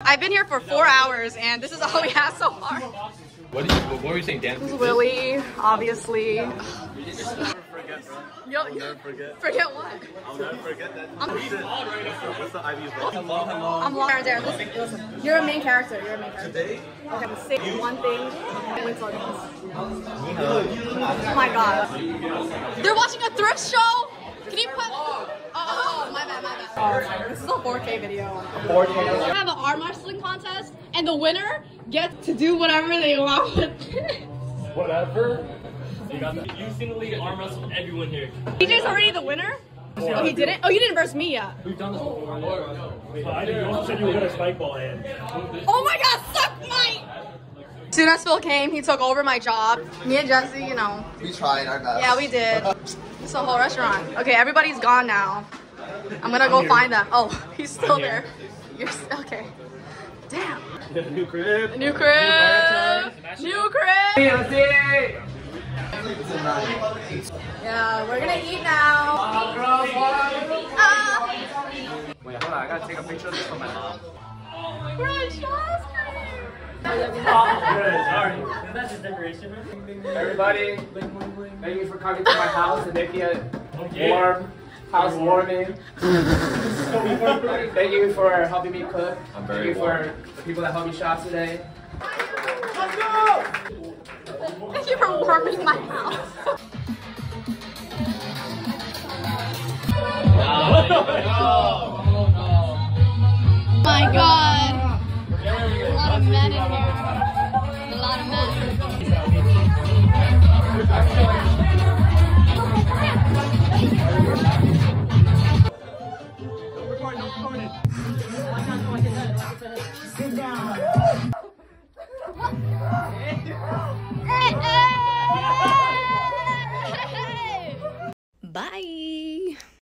I've been here for four hours and this is all we have so far. What, you, what were you saying, Dan? This is Willie, obviously. Never forget, bro. Yo, I'll never forget. forget what? I'll never forget that. I'm- What's the, what's the IV's bro? Hello, hello. I'm Lauren there. Listen, listen. You're a main character. You're a main character. Today, Okay, say one thing. and win tokens. Oh my god. They're watching a thrift show? Can you put. Oh, oh, my bad, my bad. This is a 4K video. 4K. We have an arm wrestling contest, and the winner gets to do whatever they want with it. Whatever. You got that. You singly arm wrestled everyone here. DJ's already the winner? Oh, he didn't? Oh, you didn't verse me yet. We've done this before. But I didn't. You also said you were gonna spike ball hand. Oh my god, suck my. Soon as Phil came, he took over my job. Me and Jesse, you know. we tried our best. Yeah, we did. It's a whole restaurant. Okay, everybody's gone now. I'm gonna go find them. Oh, he's still there. You're s- okay. Damn. New crib. New crib. New crib. Yeah, we're gonna eat now. Ah. Wait, hold on. I gotta take a picture of this for my mom. On Shaw's cream. Sorry. That's just decoration. Everybody, thank you for coming to my house and making it warm, house warming. thank you for helping me cook. I'm Thank very you for the people that helped me shop today. Thank you for warming my house. Oh, oh My God. A lot of men in here. Bye.